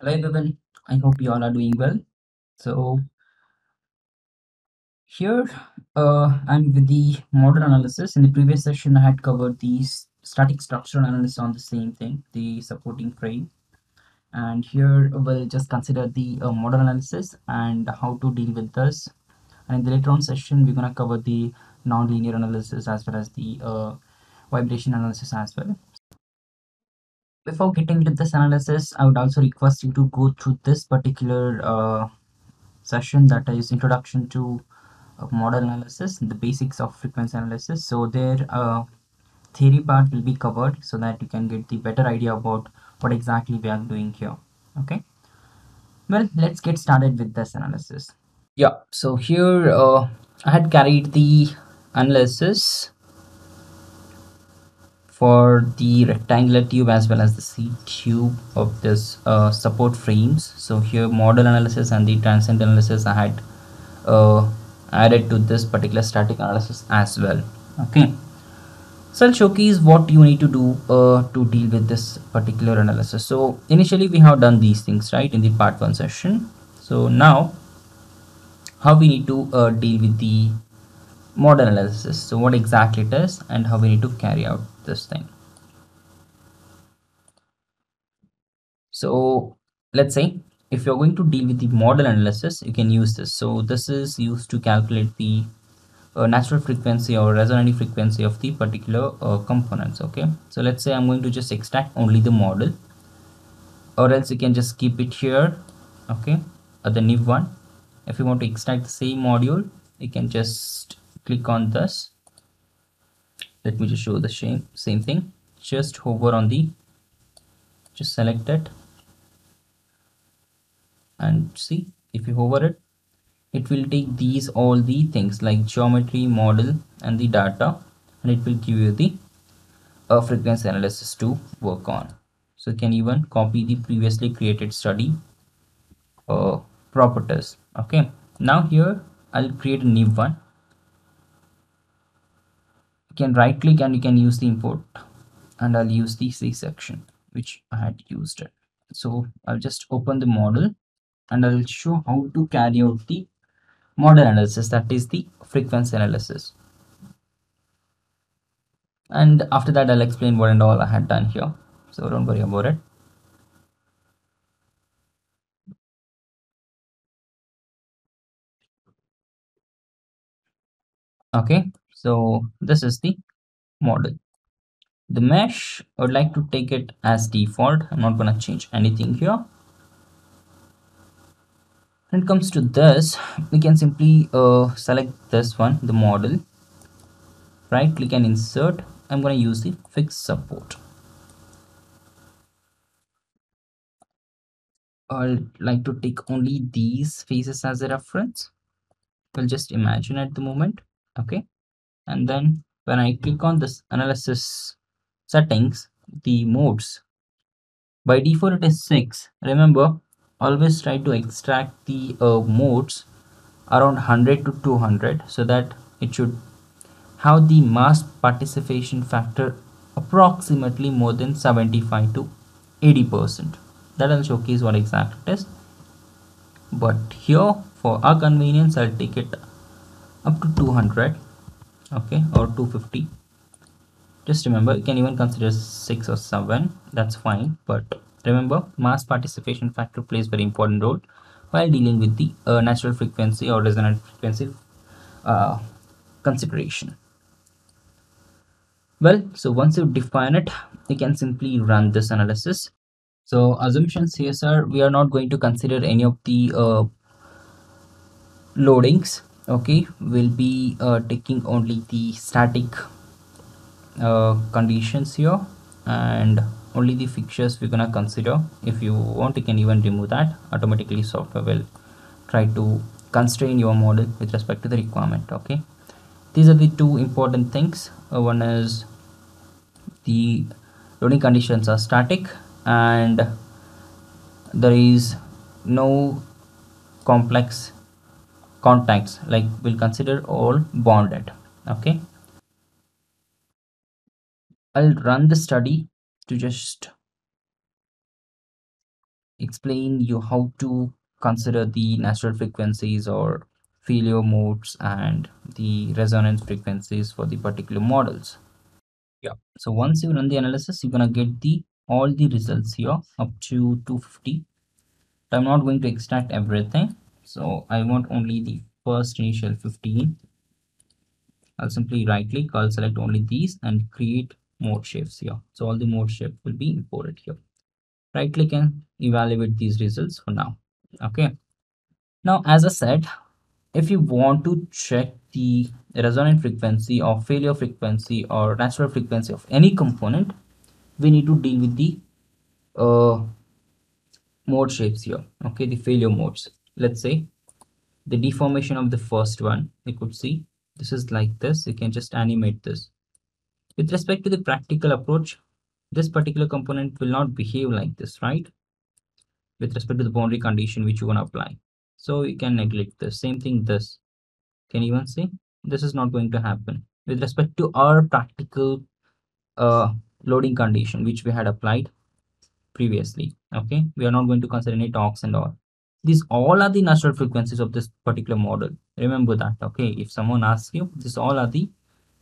Hello everyone, I hope you all are doing well. So here uh, I'm with the modal analysis. In the previous session, I had covered the static structural analysis on the same thing, the supporting frame. And here we'll just consider the uh, modal analysis and how to deal with this. And in the later on session, we're gonna cover the nonlinear analysis as well as the uh, vibration analysis as well. Before getting into this analysis, I would also request you to go through this particular uh, session that is introduction to uh, modal analysis the basics of frequency analysis. So their uh, theory part will be covered so that you can get the better idea about what exactly we are doing here okay? Well let's get started with this analysis. Yeah so here uh, i had carried the analysis for the rectangular tube as well as the C tube of this uh, support frames. So here modal analysis and the transient analysis I had uh, added to this particular static analysis as well. Okay. So I'll showcase what you need to do uh, to deal with this particular analysis. So initially we have done these things right in the part one session. So now how we need to uh, deal with the modal analysis. So what exactly it is and how we need to carry out this thing. So let's say if you're going to deal with the modal analysis you can use this. So this is used to calculate the uh, natural frequency or resonant frequency of the particular uh, components okay? So let's say i'm going to just extract only the model or else you can just keep it here okay at the niv one. If you want to extract the same module you can just click on this. Let me just show the same same thing. Just hover on the just select it. And see if you hover it it will take these all the things like geometry model and the data and it will give you the uh, frequency analysis to work on. So you can even copy the previously created study uh, properties. Okay. Now here i'll create a new one can right click and you can use the import and i'll use the c section which i had used. It so i'll just open the model and i'll show how to carry out the modal analysis that is the frequency analysis. And after that i'll explain what and all i had done here. So don't worry about it. Okay so this is the model. The mesh i would like to take it as default. I'm not going to change anything here. When it comes to this we can simply uh, select this one the model. Right click and insert. I'm going to use the fixed support. I'd like to take only these faces as a reference. We'll just imagine at the moment. Okay and then when i click on this analysis settings the modes by default it is 6 remember always try to extract the uh, modes around 100 to 200 so that it should have the mass participation factor approximately more than 75 to 80 percent. That will showcase what exactly it is. But here for our convenience i'll take it up to 200 okay or 250 just remember you can even consider 6 or 7 that's fine but remember mass participation factor plays very important role while dealing with the uh, natural frequency or resonant frequency uh, consideration. Well so once you define it you can simply run this analysis. So assumptions here sir we are not going to consider any of the uh, loadings okay we'll be uh, taking only the static uh, conditions here and only the fixtures we're gonna consider. If you want you can even remove that. Automatically software will try to constrain your model with respect to the requirement okay? These are the two important things. Uh, one is the loading conditions are static and there is no complex contacts like we'll consider all bonded okay? I'll run the study to just explain you how to consider the natural frequencies or failure modes and the resonance frequencies for the particular models. Yeah so once you run the analysis you're gonna get the all the results here up to 250 i'm not going to extract everything so i want only the first initial 15 i'll simply right click i'll select only these and create mode shapes here. So all the mode shape will be imported here. Right click and evaluate these results for now. Okay. Now as i said if you want to check the resonant frequency or failure frequency or natural frequency of any component we need to deal with the uh, mode shapes here. Okay the failure modes let's say the deformation of the first one you could see this is like this you can just animate this. With respect to the practical approach this particular component will not behave like this right? With respect to the boundary condition which you want to apply. So you can neglect this same thing this. Can you even see? This is not going to happen. With respect to our practical uh, loading condition which we had applied previously okay? We are not going to consider any torques and all these all are the natural frequencies of this particular model. Remember that okay? If someone asks you this all are the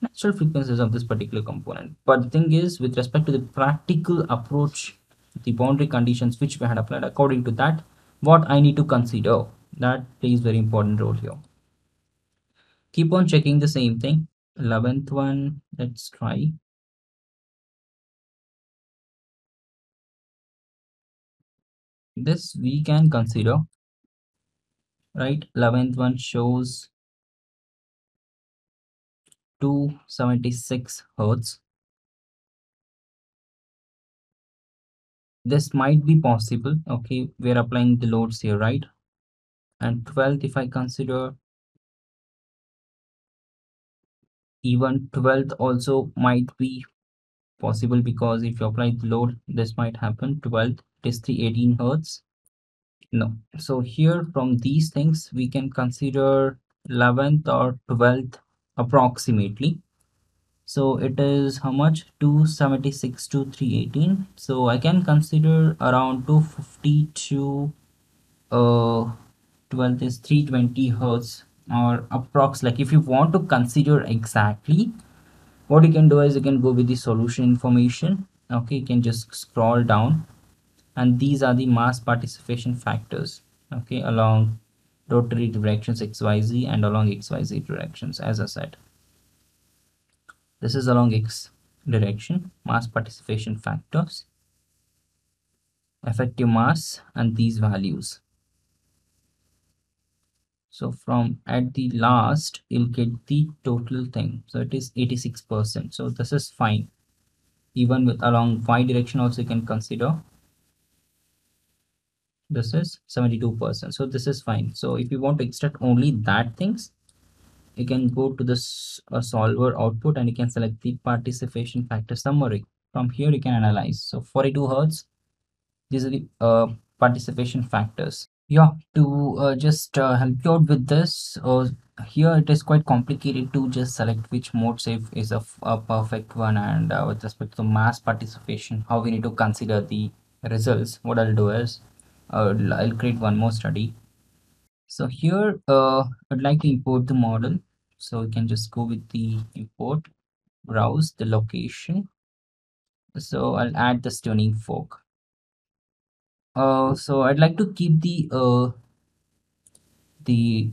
natural frequencies of this particular component. But the thing is with respect to the practical approach the boundary conditions which we had applied according to that what i need to consider that plays very important role here. Keep on checking the same thing. 11th one let's try. This we can consider right? 11th one shows 276 hertz. This might be possible okay? We're applying the loads here right? And 12th if i consider even 12th also might be possible because if you apply the load this might happen. 12th it is 318 hertz no. So here from these things we can consider 11th or 12th approximately. So it is how much? 276 to 318 so i can consider around 250 to uh 12th is 320 hertz or approx like if you want to consider exactly what you can do is you can go with the solution information. Okay you can just scroll down and these are the mass participation factors okay along rotary directions xyz and along xyz directions as i said. This is along x direction mass participation factors effective mass and these values. So from at the last you'll get the total thing. So it is 86 percent. So this is fine. Even with along y direction also you can consider this is 72 percent. So this is fine. So if you want to extract only that things you can go to this uh, solver output and you can select the participation factor summary. From here you can analyze. So 42 hertz these are the uh, participation factors. Yeah to uh, just uh, help you out with this uh, here it is quite complicated to just select which mode shape is a, a perfect one and uh, with respect to mass participation how we need to consider the results. What i'll do is i'll create one more study. So here uh, i'd like to import the model. So we can just go with the import browse the location. So i'll add the tuning fork. Uh, so I'd like to keep the uh, the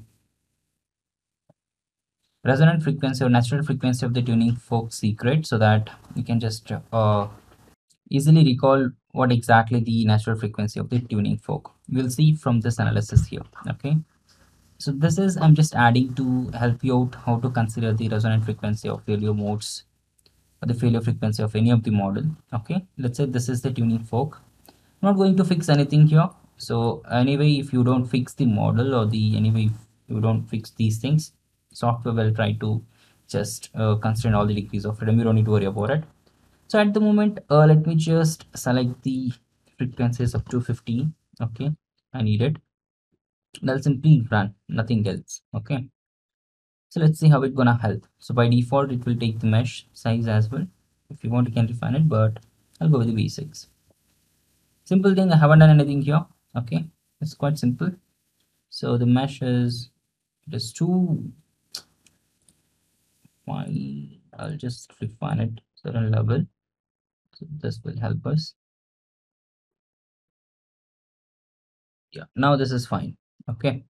resonant frequency or natural frequency of the tuning fork secret so that you can just uh, easily recall what exactly the natural frequency of the tuning fork. We'll see from this analysis here. Okay. So this is I'm just adding to help you out how to consider the resonant frequency of failure modes or the failure frequency of any of the model. Okay. Let's say this is the tuning fork not going to fix anything here so anyway if you don't fix the model or the anyway if you don't fix these things software will try to just uh, constrain all the degrees of freedom you don't need to worry about it so at the moment uh, let me just select the frequencies up to 15 okay? I need it. That'll simply run. Nothing else okay? So let's see how it's gonna help. So by default it will take the mesh size as well if you want you can refine it but i'll go with the v6 simple thing i haven't done anything here okay? It's quite simple. So the mesh is it is too fine i'll just refine it certain level this will help us. Yeah now this is fine okay?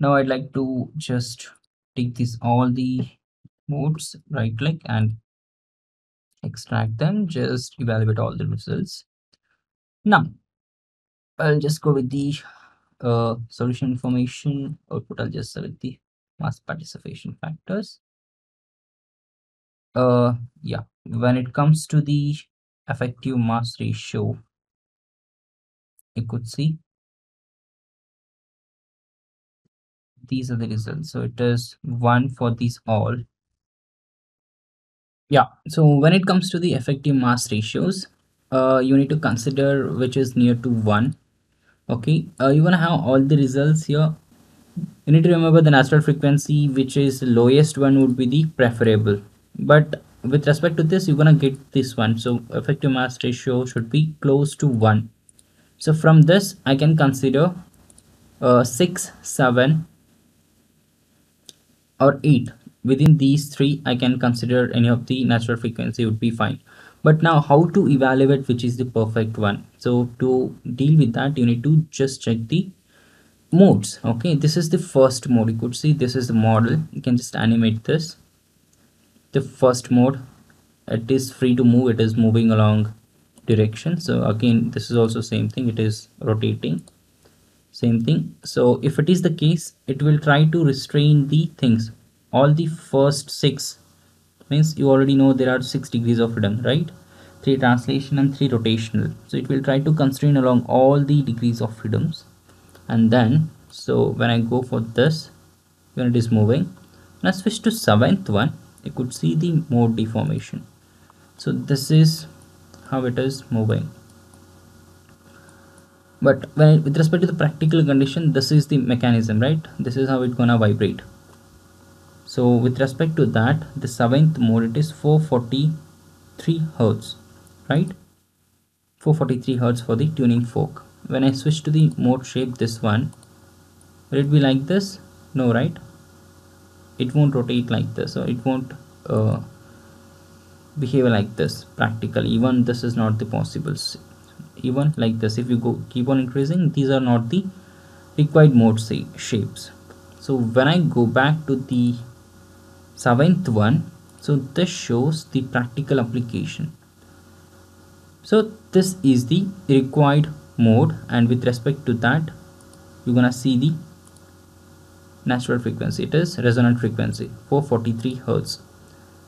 Now i'd like to just take these all the modes right click and extract them just evaluate all the results. Now i'll just go with the uh, solution information output. I'll just select the mass participation factors. Uh yeah when it comes to the effective mass ratio. You could see. These are the results. So it is one for these all. Yeah. So when it comes to the effective mass ratios uh, you need to consider which is near to one. Okay. Uh, you want to have all the results here. You need to remember the natural frequency which is lowest one would be the preferable. But with respect to this you're gonna get this one. So effective mass ratio should be close to one. So from this i can consider uh, 6 7 or 8 within these three i can consider any of the natural frequency would be fine. But now how to evaluate which is the perfect one? So to deal with that you need to just check the modes okay? This is the first mode. You could see this is the model. You can just animate this the first mode. It is free to move. It is moving along direction. So again this is also same thing. It is rotating. Same thing. So if it is the case it will try to restrain the things. All the first six. Means you already know there are six degrees of freedom right? Three translation and three rotational. So it will try to constrain along all the degrees of freedoms and then so when i go for this when it is moving i switch to seventh one you could see the mode deformation. So this is how it is moving. But when with respect to the practical condition this is the mechanism right? This is how it's gonna vibrate. So with respect to that the seventh mode it is 443 hertz right? 443 hertz for the tuning fork. When i switch to the mode shape this one will it be like this? No right it won't rotate like this or it won't uh, behave like this practically. Even this is not the possible. Even like this if you go keep on increasing these are not the required mode say shapes. So when i go back to the seventh one so this shows the practical application. So this is the required mode and with respect to that you're gonna see the natural frequency. It is resonant frequency 443 hertz.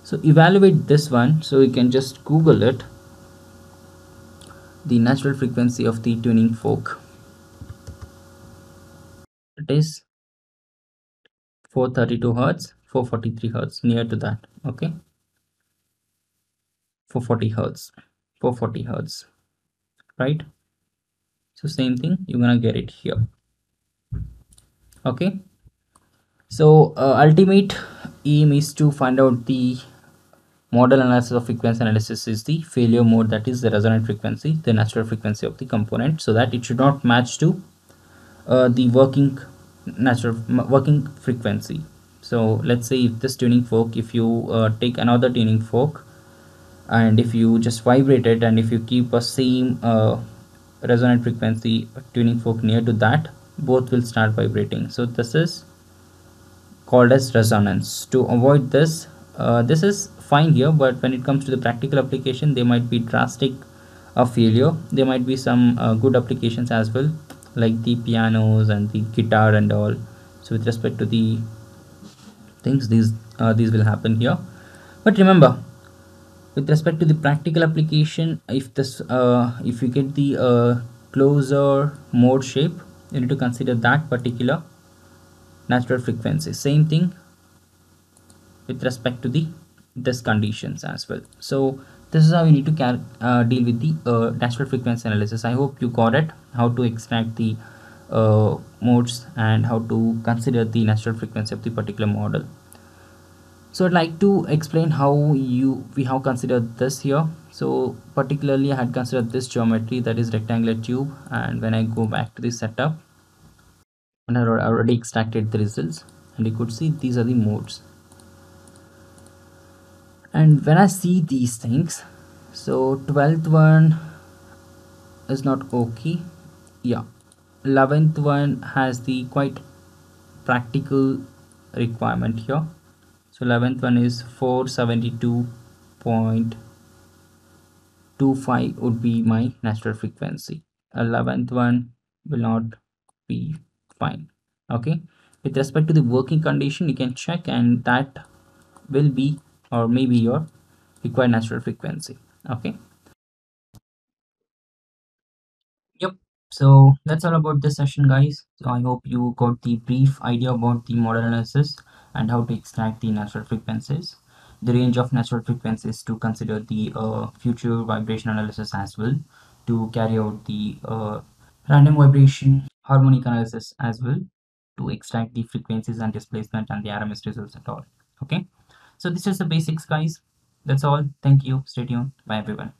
So evaluate this one. So you can just google it. The natural frequency of the tuning fork. It is 432 hertz 443 hertz near to that okay? 440 hertz 440 hertz right? So same thing you're gonna get it here okay so uh, ultimate aim is to find out the modal analysis of frequency analysis is the failure mode that is the resonant frequency the natural frequency of the component so that it should not match to uh, the working natural working frequency. So let's say if this tuning fork if you uh, take another tuning fork and if you just vibrate it and if you keep a same uh, resonant frequency tuning fork near to that both will start vibrating. So this is called as resonance. To avoid this uh, this is fine here but when it comes to the practical application they might be drastic a failure. There might be some uh, good applications as well like the pianos and the guitar and all. So with respect to the things these uh, these will happen here. But remember with respect to the practical application if this uh, if you get the uh, closer mode shape you need to consider that particular natural frequency. Same thing with respect to the this conditions as well. So this is how you need to uh, deal with the uh, natural frequency analysis. I hope you got it how to extract the uh, modes and how to consider the natural frequency of the particular model. So i'd like to explain how you we have considered this here. So particularly I had considered this geometry that is rectangular tube and when I go back to the setup and I already extracted the results. And you could see these are the modes. And when I see these things so 12th one is not okay. Yeah. 11th one has the quite practical requirement here. So 11th one is 472.25 would be my natural frequency. 11th one will not be okay? With respect to the working condition you can check and that will be or maybe your required natural frequency. Okay? Yep. So that's all about this session guys. So i hope you got the brief idea about the modal analysis and how to extract the natural frequencies. The range of natural frequencies to consider the uh, future vibration analysis as well to carry out the uh, random vibration harmonic analysis as well to extract the frequencies and displacement and the RMS results at all. Okay? So this is the basics guys. That's all. Thank you. Stay tuned. Bye everyone